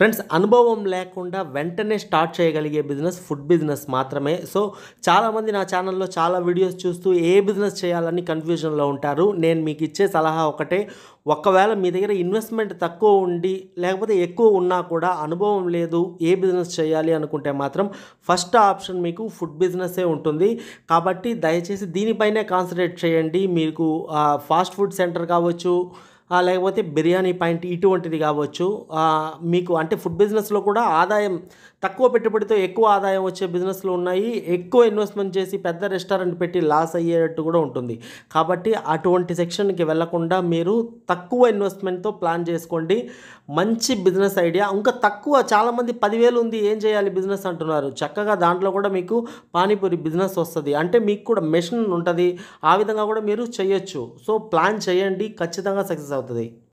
Friends అనుభవం లేకుండా వెంటనే స్టార్ట్ చేయగలిగే బిజినెస్ ఫుడ్ బిజినెస్ మాత్రమే. సో చాలామంది నా ఛానల్లో చాలా వీడియోస్ చూస్తూ ఏ బిజినెస్ చేయాలని కన్ఫ్యూజన్లో ఉంటారు. నేను మీకు ఇచ్చే సలహా ఒకటే ఒకవేళ మీ దగ్గర ఇన్వెస్ట్మెంట్ తక్కువ ఉండి లేకపోతే ఎక్కువ ఉన్నా కూడా అనుభవం లేదు ఏ బిజినెస్ చేయాలి అనుకుంటే మాత్రం ఫస్ట్ ఆప్షన్ మీకు ఫుడ్ బిజినెస్సే ఉంటుంది. కాబట్టి దయచేసి దీనిపైనే కాన్సన్ట్రేట్ చేయండి. మీకు ఫాస్ట్ ఫుడ్ సెంటర్ కావచ్చు లేకపోతే బిర్యానీ పాయింట్ ఇటువంటిది కావచ్చు మీకు అంటే ఫుడ్ బిజినెస్లో కూడా ఆదాయం తక్కువ పెట్టుబడితో ఎక్కువ ఆదాయం వచ్చే బిజినెస్లు ఉన్నాయి. ఎక్కువ ఇన్వెస్ట్మెంట్ చేసి పెద్ద రెస్టారెంట్ పెట్టి లాస్ అయ్యేటట్టు కూడా ఉంటుంది. కాబట్టి అటువంటి సెక్షన్కి వెళ్ళకుండా మీరు తక్కువ ఇన్వెస్ట్మెంట్తో ప్లాన్ చేసుకోండి. మంచి బిజినెస్ ఐడియా. ఇంకా తక్కువ చాలామంది పదివేలు ఉంది ఏం చేయాలి బిజినెస్ అంటున్నారు. చక్కగా దాంట్లో కూడా మీకు పానీపూరి బిజినెస్ వస్తుంది. అంటే మీకు కూడా మెషిన్ ఉంటుంది. ఆ విధంగా కూడా మీరు చేయొచ్చు. సో ప్లాన్ చేయండి. ఖచ్చితంగా సక్సెస్ అవుతుంది.